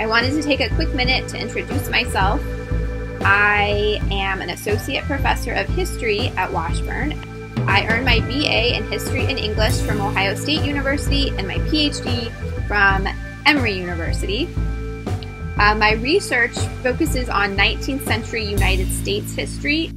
I wanted to take a quick minute to introduce myself. I am an associate professor of history at Washburn. I earned my BA in history and English from Ohio State University and my PhD from Emory University. Uh, my research focuses on 19th century United States history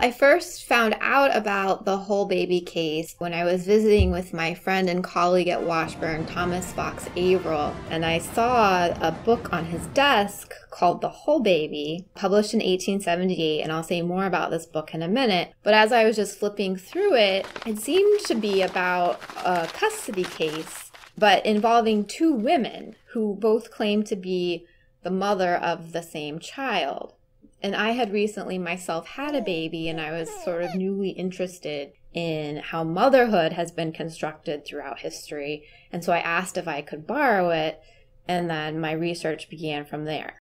I first found out about the Hull baby case when I was visiting with my friend and colleague at Washburn, Thomas Fox Averill, and I saw a book on his desk called The Hull Baby, published in 1878, and I'll say more about this book in a minute. But as I was just flipping through it, it seemed to be about a custody case, but involving two women who both claimed to be the mother of the same child and I had recently myself had a baby and I was sort of newly interested in how motherhood has been constructed throughout history. And so I asked if I could borrow it, and then my research began from there.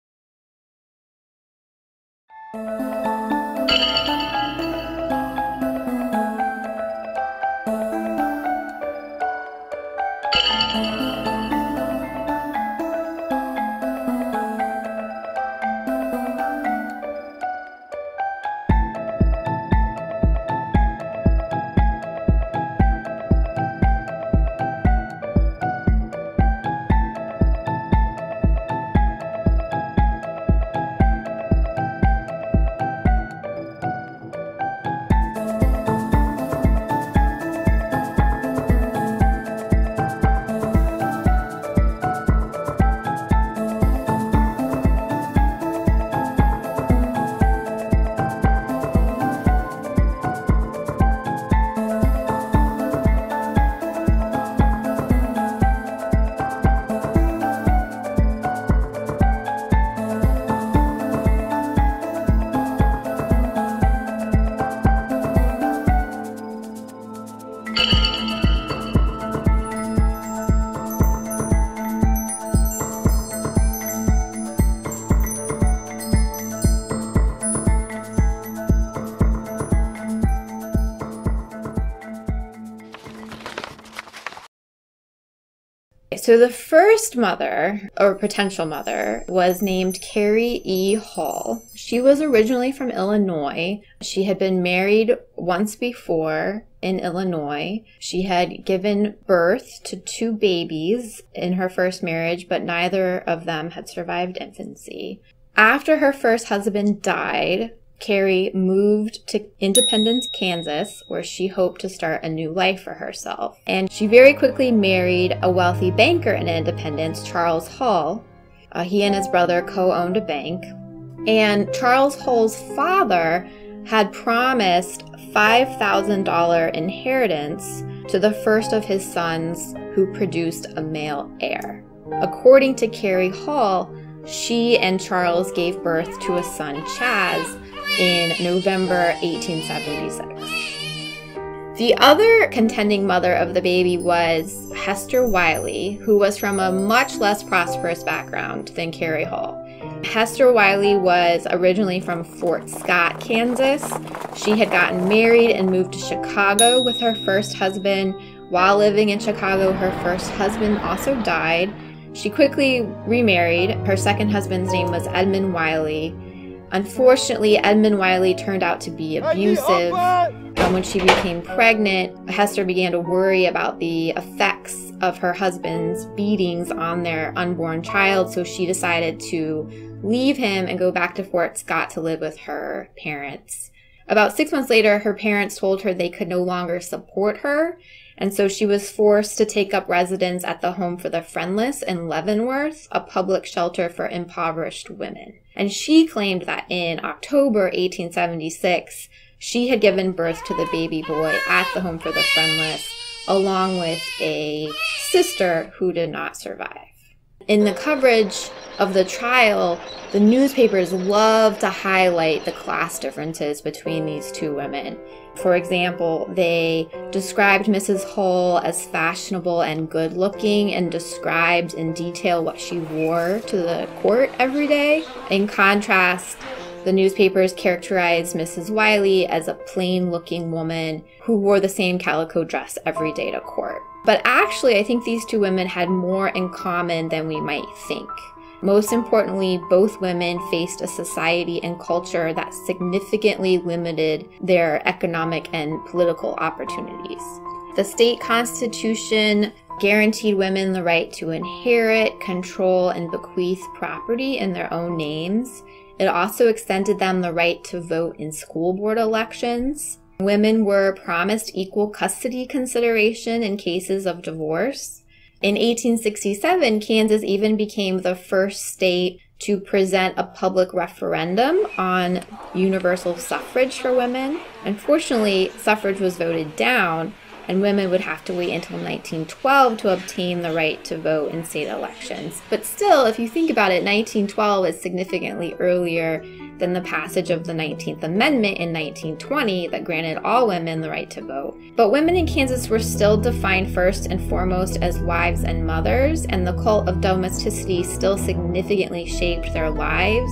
So the first mother, or potential mother, was named Carrie E. Hull. She was originally from Illinois. She had been married once before in Illinois. She had given birth to two babies in her first marriage, but neither of them had survived infancy. After her first husband died, Carrie moved to Independence, Kansas, where she hoped to start a new life for herself. And she very quickly married a wealthy banker in Independence, Charles Hull. Uh, he and his brother co owned a bank. And Charles Hull's father had promised $5,000 inheritance to the first of his sons who produced a male heir. According to Carrie Hull, she and Charles gave birth to a son, Chaz, in November 1876. The other contending mother of the baby was Hester Wiley, who was from a much less prosperous background than Carrie Hull. Hester Wiley was originally from Fort Scott, Kansas. She had gotten married and moved to Chicago with her first husband. While living in Chicago, her first husband also died. She quickly remarried. Her second husband's name was Edmund Wiley. Unfortunately, Edmund Wiley turned out to be abusive. And when she became pregnant, Hester began to worry about the effects of her husband's beatings on their unborn child, so she decided to leave him and go back to Fort Scott to live with her parents. About six months later, her parents told her they could no longer support her and so she was forced to take up residence at the Home for the Friendless in Leavenworth, a public shelter for impoverished women. And she claimed that in October 1876, she had given birth to the baby boy at the Home for the Friendless, along with a sister who did not survive. In the coverage of the trial, the newspapers love to highlight the class differences between these two women. For example, they described Mrs. Hull as fashionable and good looking and described in detail what she wore to the court every day. In contrast, the newspapers characterized Mrs. Wiley as a plain looking woman who wore the same calico dress every day to court. But actually, I think these two women had more in common than we might think. Most importantly, both women faced a society and culture that significantly limited their economic and political opportunities. The state constitution guaranteed women the right to inherit, control, and bequeath property in their own names. It also extended them the right to vote in school board elections. Women were promised equal custody consideration in cases of divorce. In 1867, Kansas even became the first state to present a public referendum on universal suffrage for women. Unfortunately, suffrage was voted down, and women would have to wait until 1912 to obtain the right to vote in state elections. But still, if you think about it, 1912 is significantly earlier than the passage of the 19th Amendment in 1920 that granted all women the right to vote. But women in Kansas were still defined first and foremost as wives and mothers, and the cult of domesticity still significantly shaped their lives.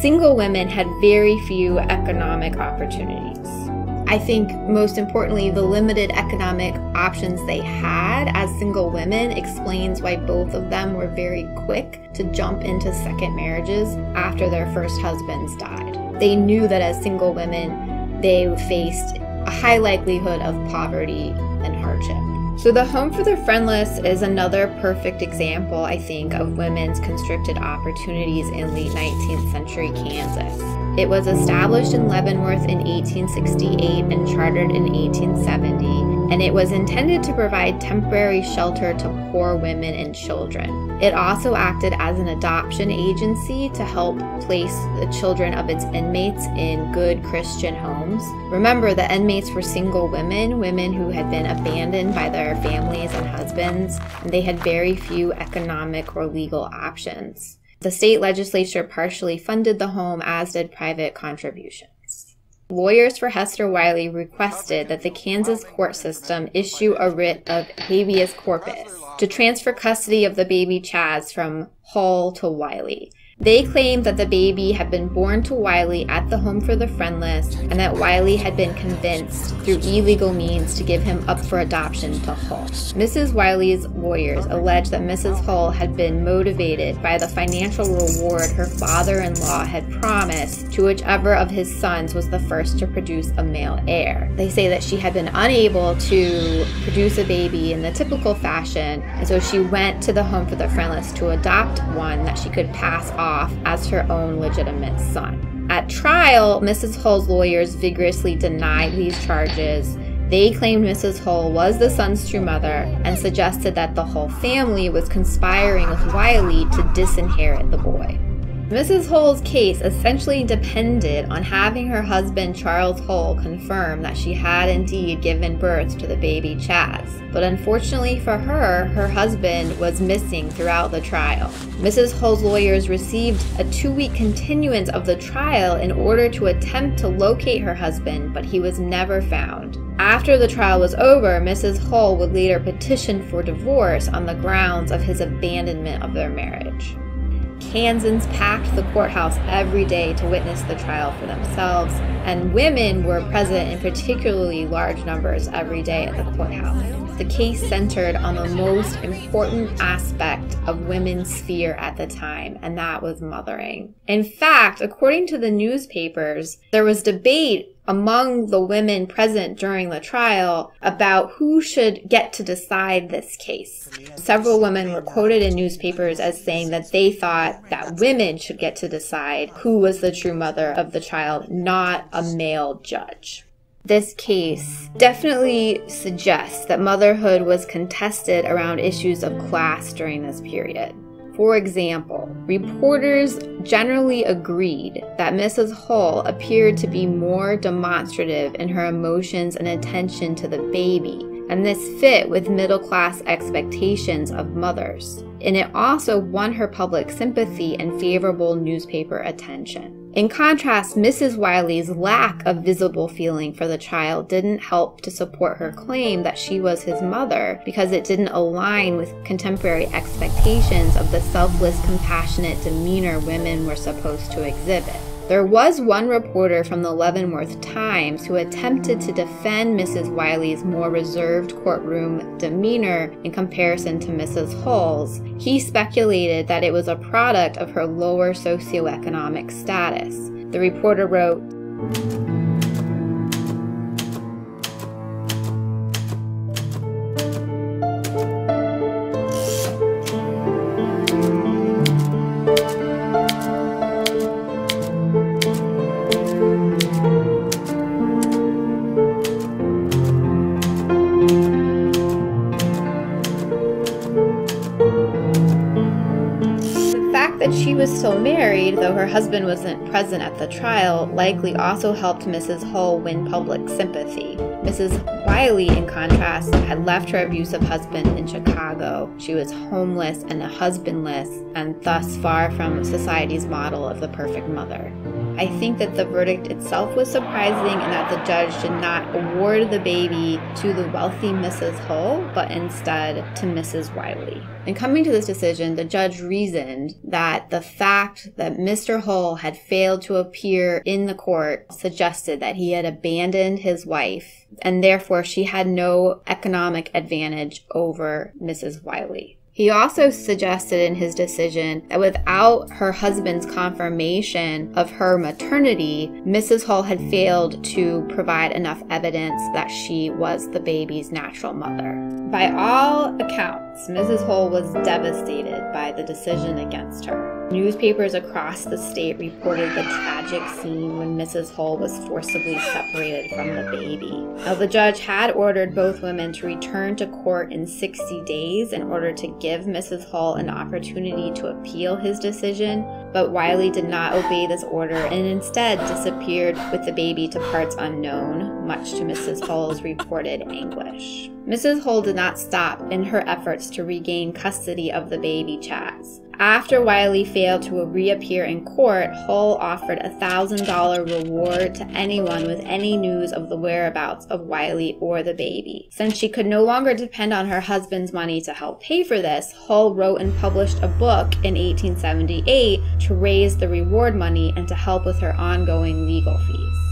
Single women had very few economic opportunities. I think most importantly, the limited economic options they had as single women explains why both of them were very quick to jump into second marriages after their first husbands died. They knew that as single women, they faced a high likelihood of poverty and hardship. So, the Home for the Friendless is another perfect example, I think, of women's constricted opportunities in late 19th century Kansas. It was established in Leavenworth in 1868 and chartered in 1870, and it was intended to provide temporary shelter to poor women and children. It also acted as an adoption agency to help place the children of its inmates in good Christian homes. Remember, the inmates were single women, women who had been abandoned by their families and husbands, and they had very few economic or legal options. The state legislature partially funded the home, as did private contributions. Lawyers for Hester Wiley requested that the Kansas court system issue a writ of habeas corpus to transfer custody of the baby Chaz from Hull to Wiley. They claimed that the baby had been born to Wiley at the Home for the Friendless and that Wiley had been convinced through illegal means to give him up for adoption to Hull. Mrs. Wiley's lawyers alleged that Mrs. Hull had been motivated by the financial reward her father in law had promised to whichever of his sons was the first to produce a male heir. They say that she had been unable to produce a baby in the typical fashion, and so she went to the Home for the Friendless to adopt one that she could pass off off as her own legitimate son. At trial, Mrs. Hull's lawyers vigorously denied these charges. They claimed Mrs. Hull was the son's true mother and suggested that the Hull family was conspiring with Wiley to disinherit the boy. Mrs. Hull's case essentially depended on having her husband Charles Hull confirm that she had indeed given birth to the baby Chaz. But unfortunately for her, her husband was missing throughout the trial. Mrs. Hull's lawyers received a two week continuance of the trial in order to attempt to locate her husband, but he was never found. After the trial was over, Mrs. Hull would later petition for divorce on the grounds of his abandonment of their marriage. Kansans packed the courthouse every day to witness the trial for themselves, and women were present in particularly large numbers every day at the courthouse. The case centered on the most important aspect of women's sphere at the time, and that was mothering. In fact, according to the newspapers, there was debate among the women present during the trial about who should get to decide this case. Several women were quoted in newspapers as saying that they thought that women should get to decide who was the true mother of the child, not a male judge. This case definitely suggests that motherhood was contested around issues of class during this period. For example, reporters generally agreed that Mrs. Hull appeared to be more demonstrative in her emotions and attention to the baby, and this fit with middle class expectations of mothers. And it also won her public sympathy and favorable newspaper attention. In contrast, Mrs. Wiley's lack of visible feeling for the child didn't help to support her claim that she was his mother because it didn't align with contemporary expectations of the selfless, compassionate demeanor women were supposed to exhibit. There was one reporter from the Leavenworth Times who attempted to defend Mrs. Wiley's more reserved courtroom demeanor in comparison to Mrs. Hull's. He speculated that it was a product of her lower socioeconomic status. The reporter wrote, still married, though her husband wasn't present at the trial, likely also helped Mrs. Hull win public sympathy. Mrs. Wiley, in contrast, had left her abusive husband in Chicago. She was homeless and husbandless, and thus far from society's model of the perfect mother. I think that the verdict itself was surprising and that the judge did not award the baby to the wealthy Mrs. Hull, but instead to Mrs. Wiley. In coming to this decision, the judge reasoned that the fact that Mr. Hull had failed to appear in the court suggested that he had abandoned his wife and therefore she had no economic advantage over Mrs. Wiley. He also suggested in his decision that without her husband's confirmation of her maternity, Mrs. Hull had failed to provide enough evidence that she was the baby's natural mother. By all accounts, Mrs. Hull was devastated by the decision against her. Newspapers across the state reported the tragic scene when Mrs. Hull was forcibly separated from the baby. Now, the judge had ordered both women to return to court in 60 days in order to give Mrs. Hull an opportunity to appeal his decision, but Wiley did not obey this order and instead disappeared with the baby to parts unknown, much to Mrs. Hull's reported anguish. Mrs. Hull did not stop in her efforts to regain custody of the baby Chaz. After Wiley failed to reappear in court, Hull offered a $1,000 reward to anyone with any news of the whereabouts of Wiley or the baby. Since she could no longer depend on her husband's money to help pay for this, Hull wrote and published a book in 1878 to raise the reward money and to help with her ongoing legal fees.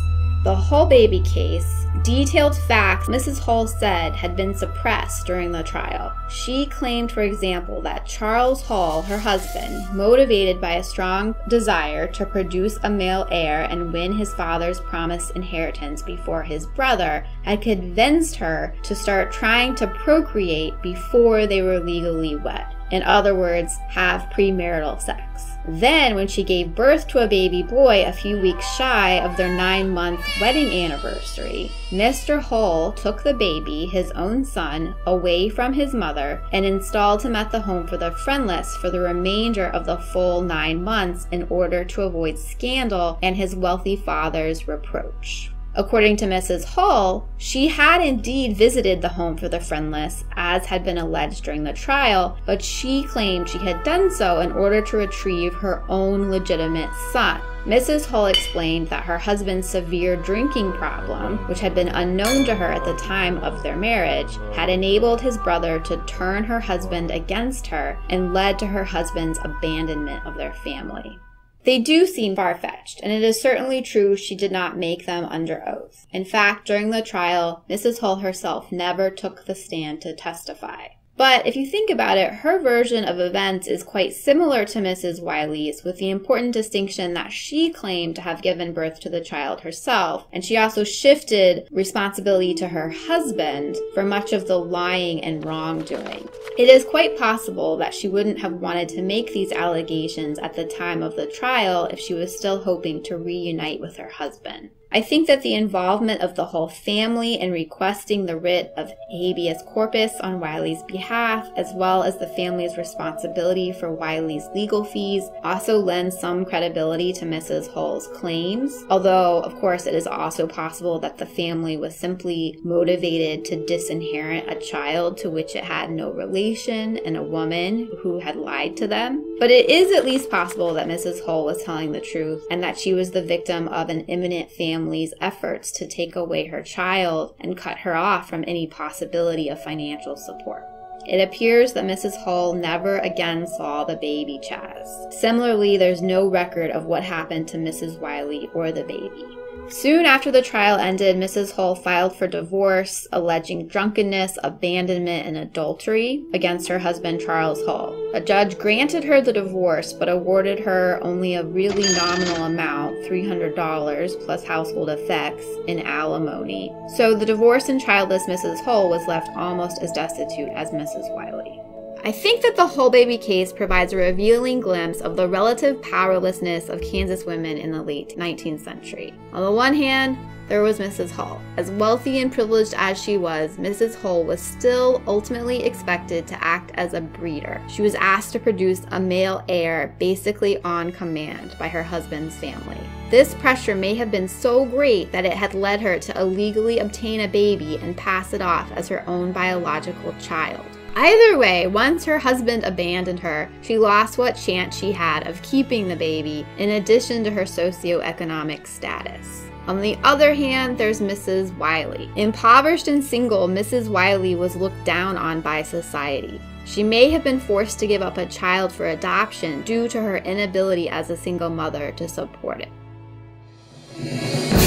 The Hull baby case, detailed facts Mrs. Hull said had been suppressed during the trial. She claimed, for example, that Charles Hull, her husband, motivated by a strong desire to produce a male heir and win his father's promised inheritance before his brother, had convinced her to start trying to procreate before they were legally wed. In other words, have premarital sex. Then, when she gave birth to a baby boy a few weeks shy of their nine month wedding anniversary, Mr. Hull took the baby, his own son, away from his mother and installed him at the home for the friendless for the remainder of the full nine months in order to avoid scandal and his wealthy father's reproach. According to Mrs. Hull, she had indeed visited the home for the friendless, as had been alleged during the trial, but she claimed she had done so in order to retrieve her own legitimate son. Mrs. Hull explained that her husband's severe drinking problem, which had been unknown to her at the time of their marriage, had enabled his brother to turn her husband against her and led to her husband's abandonment of their family. They do seem far fetched, and it is certainly true she did not make them under oath. In fact, during the trial, Mrs. Hull herself never took the stand to testify. But if you think about it, her version of events is quite similar to Mrs. Wiley's, with the important distinction that she claimed to have given birth to the child herself, and she also shifted responsibility to her husband for much of the lying and wrongdoing. It is quite possible that she wouldn't have wanted to make these allegations at the time of the trial if she was still hoping to reunite with her husband. I think that the involvement of the Hull family in requesting the writ of habeas corpus on Wiley's behalf, as well as the family's responsibility for Wiley's legal fees, also lends some credibility to Mrs. Hull's claims. Although, of course, it is also possible that the family was simply motivated to disinherit a child to which it had no relation and a woman who had lied to them. But it is at least possible that Mrs. Hull was telling the truth and that she was the victim of an imminent family's efforts to take away her child and cut her off from any possibility of financial support. It appears that Mrs. Hull never again saw the baby Chaz. Similarly, there's no record of what happened to Mrs. Wiley or the baby. Soon after the trial ended, Mrs. Hull filed for divorce, alleging drunkenness, abandonment, and adultery against her husband Charles Hull. A judge granted her the divorce but awarded her only a really nominal amount, $300 plus household effects, in alimony. So the divorced and childless Mrs. Hull was left almost as destitute as Mrs. Wiley. I think that the Hull baby case provides a revealing glimpse of the relative powerlessness of Kansas women in the late 19th century. On the one hand, there was Mrs. Hull. As wealthy and privileged as she was, Mrs. Hull was still ultimately expected to act as a breeder. She was asked to produce a male heir basically on command by her husband's family. This pressure may have been so great that it had led her to illegally obtain a baby and pass it off as her own biological child. Either way, once her husband abandoned her, she lost what chance she had of keeping the baby, in addition to her socioeconomic status. On the other hand, there's Mrs. Wiley. Impoverished and single, Mrs. Wiley was looked down on by society. She may have been forced to give up a child for adoption due to her inability as a single mother to support it.